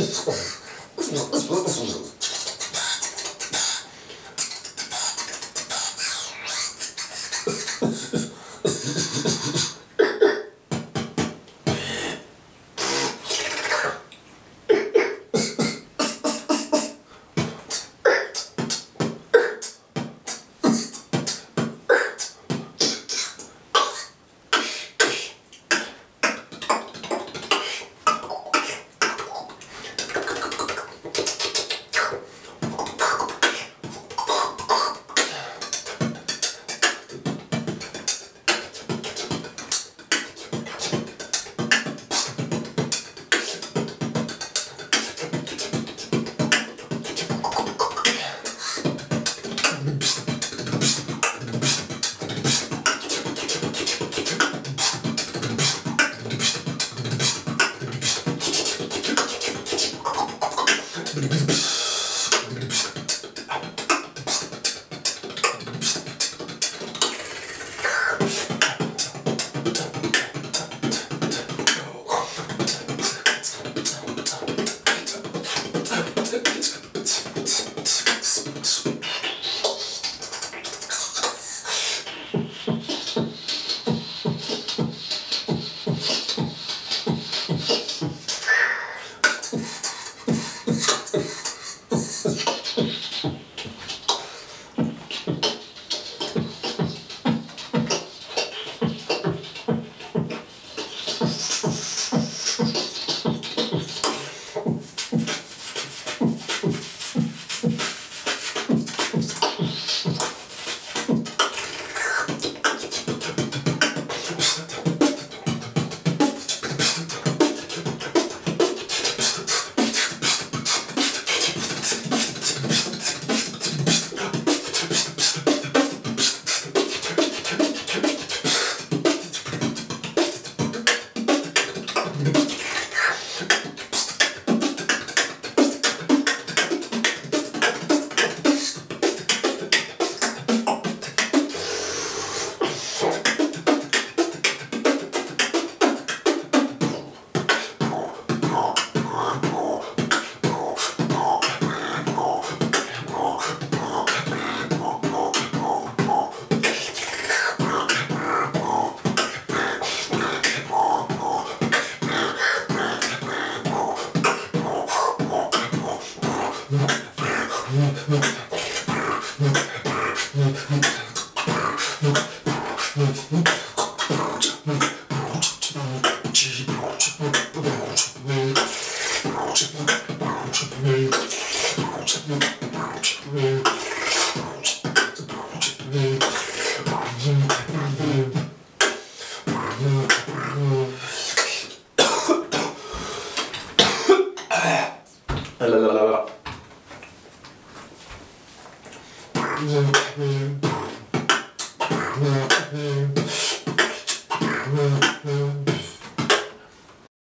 すみません。La, la, la, la. Mm-hmm.